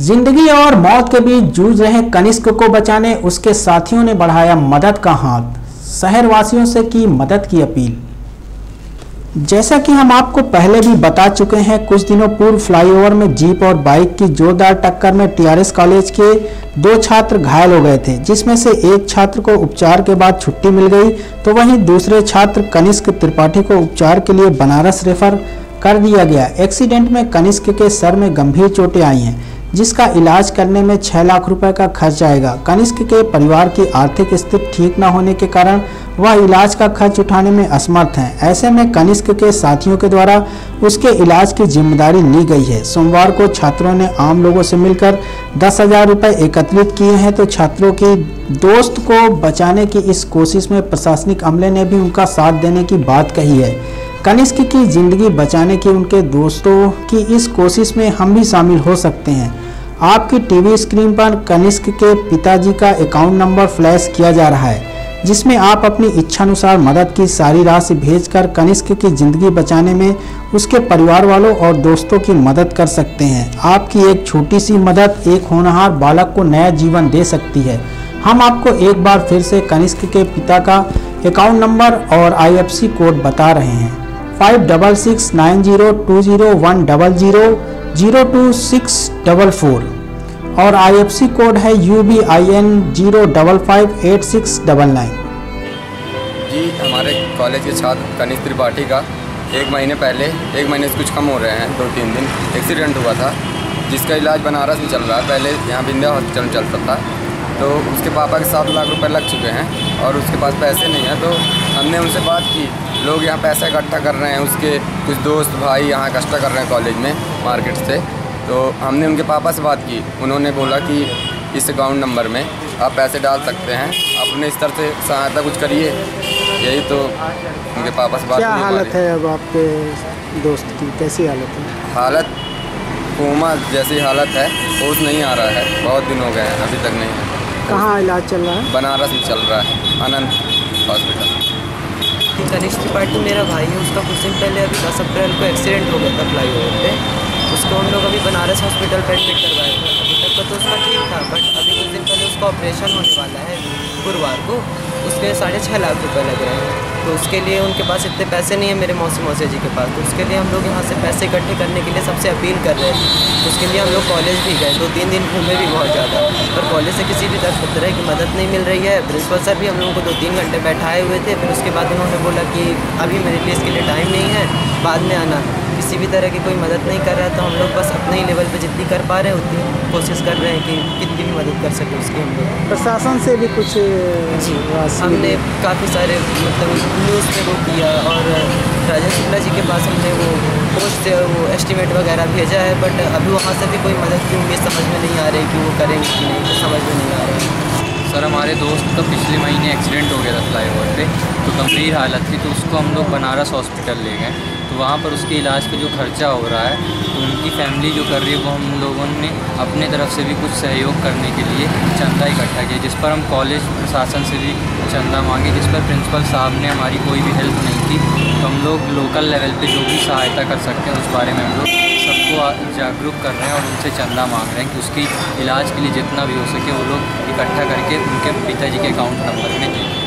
ज़िंदगी और मौत के बीच जूझ रहे कनिष्क को बचाने उसके साथियों ने बढ़ाया मदद का हाथ। शहर वासियों से की मदद की अपील। जैसा कि हम आपको पहले भी बता चुके हैं, कुछ दिनों पूर्व फ्लाईओवर में जीप और बाइक की जोरदार टक्कर में टीआरएस कॉलेज के दो छात्र घायल हो गए थे, जिसमें से एक छात्र को उपचार के बाद छुट्टी मिल गई तो वहीं दूसरे छात्र कनिष्क त्रिपाठी को उपचार के लिए बनारस रेफर कर दिया गया। एक्सीडेंट में कनिष्क के सर में गंभीर चोटें आई हैं। जिसका इलाज करने में छह लाख रुपए का खर्च आएगा। कनिष्क के परिवार की आर्थिक स्थिति ठीक न होने के कारण वह इलाज का खर्च उठाने में असमर्थ हैं। ऐसे में कनिष्क के साथियों के द्वारा उसके इलाज की ज़िम्मेदारी ली गई है। सोमवार को छात्रों ने आम लोगों से मिलकर दस हज़ार रुपये एकत्रित किए हैं तो छात्रों की दोस्त को बचाने की इस कोशिश में प्रशासनिक अमले ने भी उनका साथ देने की बात कही है। कनिष्क की ज़िंदगी बचाने की उनके दोस्तों की इस कोशिश में हम भी शामिल हो सकते हैं। आपकी टीवी स्क्रीन पर कनिष्क के पिताजी का अकाउंट नंबर फ्लैश किया जा रहा है, जिसमें आप अपनी इच्छानुसार मदद की सारी राशि भेजकर कनिष्क की ज़िंदगी बचाने में उसके परिवार वालों और दोस्तों की मदद कर सकते हैं। आपकी एक छोटी सी मदद एक होनहार बालक को नया जीवन दे सकती है। हम आपको एक बार फिर से कनिष्क के पिता का अकाउंट नंबर और आईएफसी कोड बता रहे हैं। Five double six nine zero two zero one double zero zero two six double four और आईएफसी कोड है U B I N zero double five eight six double nine जी, हमारे college के छात्र कनिष्क त्रिपाठी का एक महीने पहले, एक महीने से कुछ कम हो रहे हैं दो तीन दिन एक्सीडेंट हुआ था, जिसका इलाज बनारस में चल रहा है। पहले यहाँ विंध्या हॉस्पिटल में चलता था। तो उसके पापा के सात लाख रुपए लग चुके हैं और उसके पास पैसे नहीं हैं तो हमने उनसे बात की। लोग यहाँ पैसा इकट्ठा कर रहे हैं उसके कुछ दोस्त भाई यहाँ इकट्ठा कर रहे हैं कॉलेज में मार्केट से। तो हमने उनके पापा से बात की। उन्होंने बोला कि इस अकाउंट नंबर में आप पैसे डाल सकते हैं अपने स्तर से सहायता कुछ करिए। यही तो उनके पापा से बात क्या हालत है अब आपके दोस्त की? कैसी हालत है? हालत कोमा जैसी हालत है होश नहीं आ रहा है। बहुत दिन हो गए हैं अभी तक नहीं। है कहाँ इलाज चल रहा है? बनारस में चल रहा है अनंत हॉस्पिटल। कनिष्क त्रिपाठी मेरा भाई है, उसका कुछ दिन पहले अभी दस अप्रैल को एक्सीडेंट हो गया था फ्लाई ओवर पर उसको हम लोग अभी बनारस हॉस्पिटल पर एडमिट करवाए थे। अभी तक का तो उसका ठीक था बट अभी कुछ दिन पहले उसका ऑपरेशन होने वाला है गुरुवार को। उसके साढ़े छः लाख रुपये लग रहे हैं। तो उसके लिए उनके पास इतने पैसे नहीं है मेरे मौसी मौसी जी के पास। तो उसके लिए हम लोग यहाँ से पैसे इकट्ठे करने के लिए सबसे अपील कर रहे हैं। उसके लिए हम लोग कॉलेज भी गए। दो तीन दिन घूमे भी बहुत ज़्यादा। पर कॉलेज से किसी भी तरह की मदद नहीं मिल रही है। प्रिंसिपल सर भी हम लोगों को दो तीन घंटे बैठाए हुए थे। फिर उसके बाद उन्होंने बोला कि अभी मेरे लिए इसके लिए टाइम नहीं है। बाद में आना। किसी भी तरह की कोई मदद नहीं कर रहा है तो हम लोग बस अपने ही लेवल पे जितनी कर पा रहे हैं उतनी कोशिश कर रहे हैं कि कितनी भी मदद कर सके उसकी हम लोग। प्रशासन से भी कुछ जी। हमने काफ़ी सारे मतलब न्यूज़ पे वो किया और राजेश शुक्ला जी के पास हमने वो पोस्ट वो एस्टिमेट वगैरह भेजा है बट अभी वहाँ से भी कोई मदद की उम्मीद समझ में नहीं आ रही कि वो करेंगे कि नहीं समझ हमारे दोस्त का पिछले महीने एक्सीडेंट हो गया था फ्लाईओवर पर तो गंभीर हालत थी तो उसको हम लोग बनारस हॉस्पिटल ले गए। तो वहाँ पर उसके इलाज का जो खर्चा हो रहा है तो उनकी फैमिली जो कर रही है, वो हम लोगों ने अपने तरफ़ से भी कुछ सहयोग करने के लिए चंदा इकट्ठा किया, जिस पर हम कॉलेज प्रशासन से भी चंदा मांगे, जिस पर प्रिंसिपल साहब ने हमारी कोई भी हेल्प नहीं की। तो हम लोग लोकल लेवल पे जो भी सहायता कर सकते हैं, उस बारे में हम लोग आ- जागरूक कर रहे हैं और उनसे चंदा मांग रहे हैं कि उसकी इलाज के लिए जितना भी हो सके वो लोग इकट्ठा करके उनके पिताजी के अकाउंट नंबर में दें